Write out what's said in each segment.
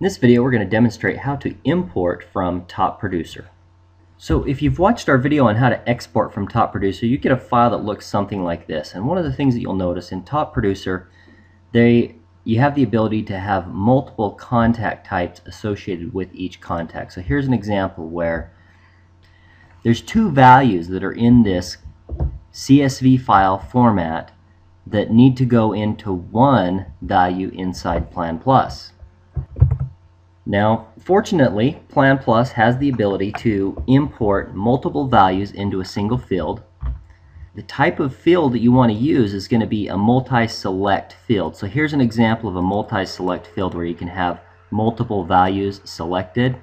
In this video we're going to demonstrate how to import from Top Producer. So if you've watched our video on how to export from Top Producer you get a file that looks something like this and one of the things that you'll notice in Top Producer they you have the ability to have multiple contact types associated with each contact. So here's an example where there's two values that are in this CSV file format that need to go into one value inside PlanPlus. Now, fortunately, PlanPlus has the ability to import multiple values into a single field. The type of field that you want to use is going to be a multi-select field. So here's an example of a multi-select field where you can have multiple values selected.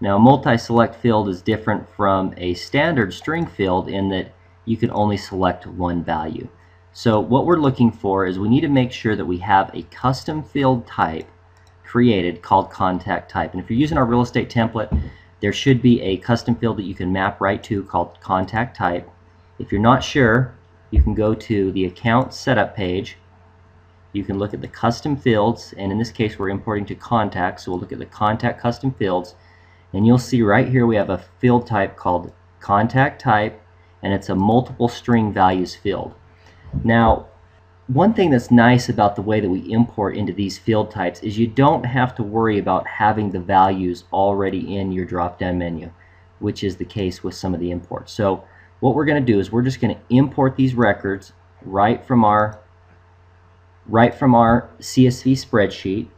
Now, a multi-select field is different from a standard string field in that you can only select one value. So what we're looking for is we need to make sure that we have a custom field type created called contact type. And if you're using our real estate template, there should be a custom field that you can map right to called contact type. If you're not sure, you can go to the account setup page. You can look at the custom fields, and in this case we're importing to contact, so we'll look at the contact custom fields, and you'll see right here we have a field type called contact type, and it's a multiple string values field. Now, one thing that's nice about the way that we import into these field types is you don't have to worry about having the values already in your drop-down menu, which is the case with some of the imports. So what we're going to do is we're just going to import these records right from our right from our CSV spreadsheet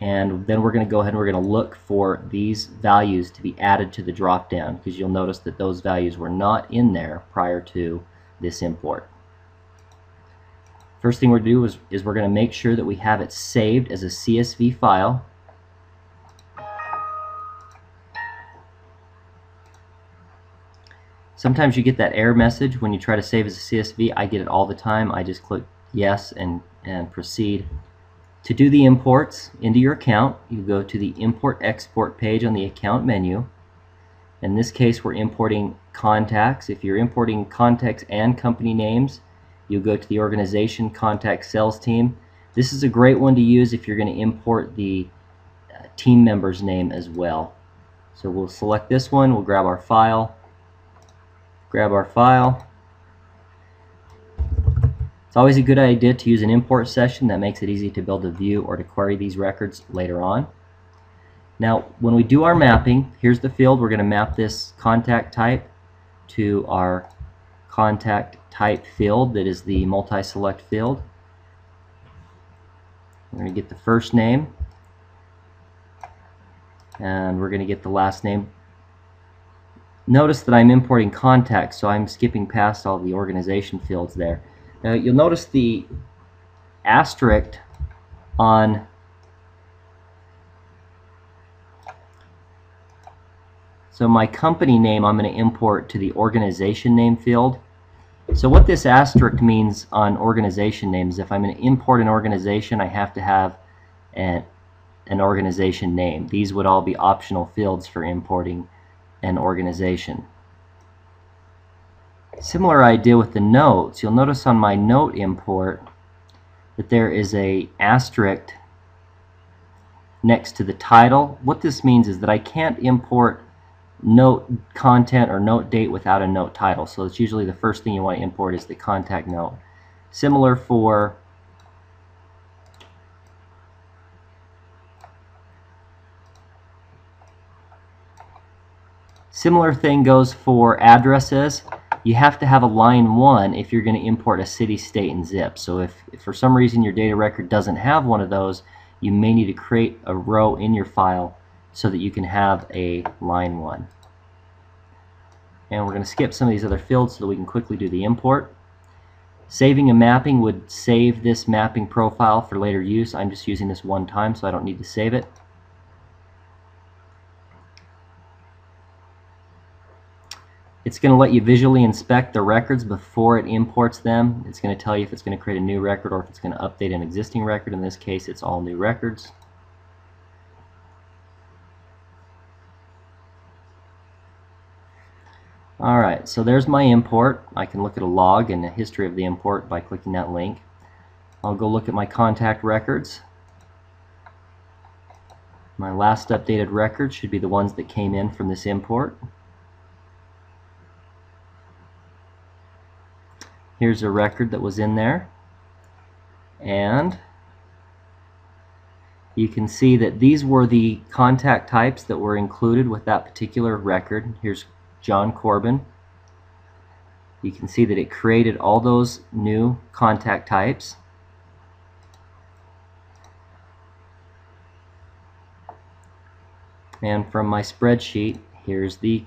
and then we're going to go ahead and we're going to look for these values to be added to the drop-down because you'll notice that those values were not in there prior to this import. First thing we're going to do is, is we're going to make sure that we have it saved as a CSV file. Sometimes you get that error message when you try to save as a CSV. I get it all the time. I just click yes and, and proceed. To do the imports into your account, you go to the Import Export page on the account menu. In this case, we're importing contacts. If you're importing contacts and company names, you go to the organization contact sales team. This is a great one to use if you're going to import the uh, team member's name as well. So we'll select this one, we'll grab our file, grab our file. It's always a good idea to use an import session that makes it easy to build a view or to query these records later on. Now when we do our mapping, here's the field, we're going to map this contact type to our contact type field that is the multi-select field. We're going to get the first name and we're going to get the last name. Notice that I'm importing contacts so I'm skipping past all the organization fields there. Now you'll notice the asterisk on So my company name I'm going to import to the organization name field. So what this asterisk means on organization names, if I'm going to import an organization, I have to have an, an organization name. These would all be optional fields for importing an organization. Similar idea with the notes. You'll notice on my note import that there is a asterisk next to the title. What this means is that I can't import note content or note date without a note title. So it's usually the first thing you want to import is the contact note. Similar for Similar thing goes for addresses. You have to have a line 1 if you're going to import a city, state, and zip. So if, if for some reason your data record doesn't have one of those, you may need to create a row in your file so that you can have a line 1. And we're going to skip some of these other fields so that we can quickly do the import. Saving a mapping would save this mapping profile for later use. I'm just using this one time so I don't need to save it. It's going to let you visually inspect the records before it imports them. It's going to tell you if it's going to create a new record or if it's going to update an existing record. In this case, it's all new records. So there's my import. I can look at a log and a history of the import by clicking that link. I'll go look at my contact records. My last updated record should be the ones that came in from this import. Here's a record that was in there. And you can see that these were the contact types that were included with that particular record. Here's John Corbin. You can see that it created all those new contact types. And from my spreadsheet, here's the